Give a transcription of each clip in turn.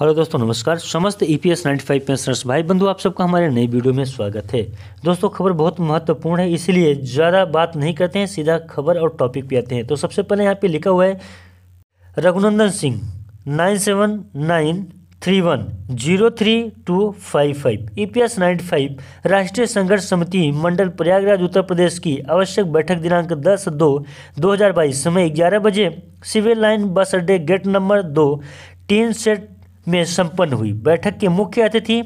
Hello दोस्तों, नमस्कार। समस्त E P S ninety five pensioners भाई बंधु आप सबका हमारे नई वीडियो में स्वागत है। दोस्तों, खबर बहुत महत्वपूर्ण है, इसलिए ज़्यादा बात नहीं करते हैं, सीधा खबर और टॉपिक पे आते हैं। तो सबसे पहले यहाँ पे लिखा हुआ है, Raghunandan Singh, nine seven nine three one, zero three two five five. E P S ninety five, राष्ट्रीय संघर्ष समिति, मंडल प्रयागराज, उत्तर प्रदेश की आवश्यक बैठक दिनांक दस दो दो हज़ार बाईस, समय ग्यारह बजे, सिविल लाइन बस अड्डे गेट नंबर दो, टीन सेट में संपन्न हुई। बैठक के मुख्य अतिथि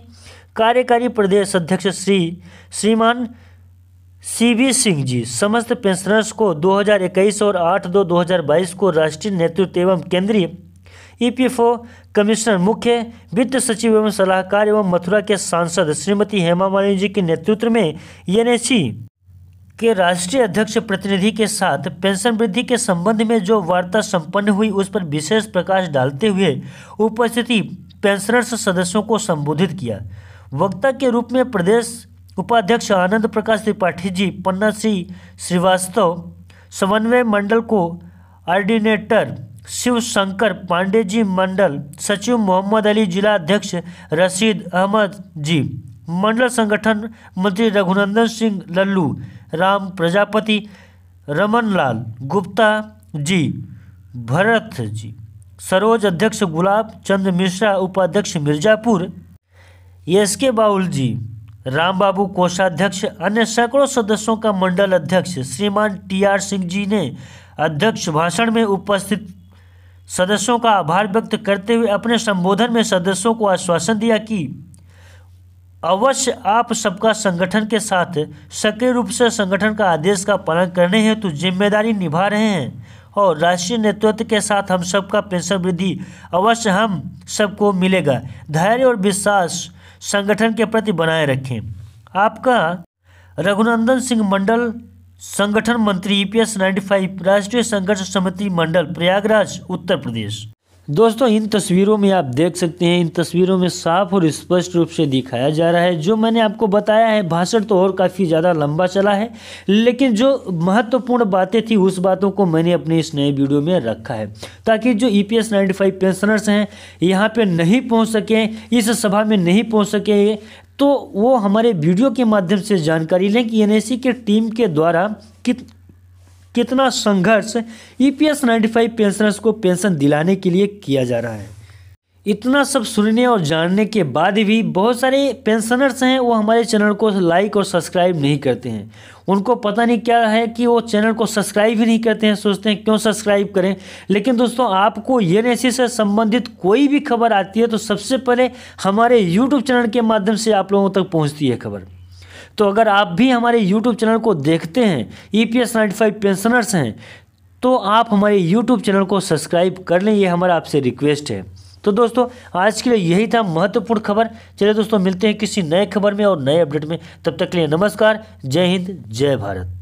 कार्यकारी प्रदेश अध्यक्ष श्री श्रीमान सी वी सिंह जी, समस्त पेंशनर्स को 2021 और 8 दो 2022 को राष्ट्रीय नेतृत्व एवं केंद्रीय ईपीएफओ कमिश्नर, मुख्य वित्त सचिव एवं सलाहकार एवं मथुरा के सांसद श्रीमती हेमा मालिनी जी के नेतृत्व में एनएसी के राष्ट्रीय अध्यक्ष प्रतिनिधि के साथ पेंशन वृद्धि के संबंध में जो वार्ता संपन्न हुई, उस पर विशेष प्रकाश डालते हुए उपस्थिति पेंशनर्स सदस्यों को संबोधित किया। वक्ता के रूप में प्रदेश उपाध्यक्ष आनंद प्रकाश त्रिपाठी जी, पन्ना श्री श्रीवास्तव, समन्वय मंडल को ऑर्डिनेटर शिव शंकर पांडे जी मंडल, सचिव मोहम्मद अली जिला अध्यक्ष रशीद अहमद जी। मंडल संगठन मंत्री रघुनंदन सिंह लल्लू, राम प्रजापति रमन लाल गुप्ता जी, भरत जी, सरोज अध्यक्ष गुलाब चंद मिश्रा, उपाध्यक्ष मिर्जापुर एस के बाउल जी राम बाबू कोषाध्यक्ष, अन्य सैकड़ों सदस्यों का मंडल अध्यक्ष, श्रीमान टी आर सिंह जी ने अध्यक्ष भाषण में उपस्थित सदस्यों का आभार व्यक्त करते हुए अपने संबोधन में सदस्यों को आश्वासन दिया कि अवश्य आप सबका संगठन के साथ सक्रिय रूप से संगठन का आदेश का पालन करने हेतु ज़िम्मेदारी निभा रहे हैं और राष्ट्रीय नेतृत्व के साथ हम सबका पेंशन वृद्धि अवश्य हम सबको मिलेगा। धैर्य और विश्वास संगठन के प्रति बनाए रखें। आपका रघुनंदन सिंह मंडल संगठन मंत्री ईपीएस नाइन्टी फाइव, राष्ट्रीय संघर्ष समिति मंडल प्रयागराज, उत्तर प्रदेश। दोस्तों, इन तस्वीरों में आप देख सकते हैं, इन तस्वीरों में साफ़ और स्पष्ट रूप से दिखाया जा रहा है। जो मैंने आपको बताया है, भाषण तो और काफ़ी ज़्यादा लंबा चला है, लेकिन जो महत्वपूर्ण बातें थी, उस बातों को मैंने अपने इस नए वीडियो में रखा है, ताकि जो E P ninety five pensioners हैं, यहाँ पर नहीं पहुँच सकें, इस सभा में नहीं पहुँच सके तो वो हमारे वीडियो के माध्यम से जानकारी लें कि एन के टीम के द्वारा कित कितना संघर्ष E P S ninety five pensioners को पेंशन दिलाने के लिए किया जा रहा है। इतना सब सुनने और जानने के बाद भी बहुत सारे पेंशनर्स हैं, वो हमारे चैनल को लाइक और सब्सक्राइब नहीं करते हैं। उनको पता नहीं क्या है कि वो चैनल को सब्सक्राइब ही नहीं करते हैं, सोचते हैं क्यों सब्सक्राइब करें। लेकिन दोस्तों, आपको एन से संबंधित कोई भी खबर आती है तो सबसे पहले हमारे यूट्यूब चैनल के माध्यम से आप लोगों तक पहुँचती है खबर। तो अगर आप भी हमारे यूट्यूब चैनल को देखते हैं E P S ninety pensioners हैं तो आप हमारे यूट्यूब चैनल को सब्सक्राइब कर लें, ये हमारा आपसे रिक्वेस्ट है। तो दोस्तों, आज के लिए यही था महत्वपूर्ण खबर। चलिए दोस्तों, मिलते हैं किसी नए खबर में और नए अपडेट में। तब तक के लिए नमस्कार, जय हिंद, जय भारत।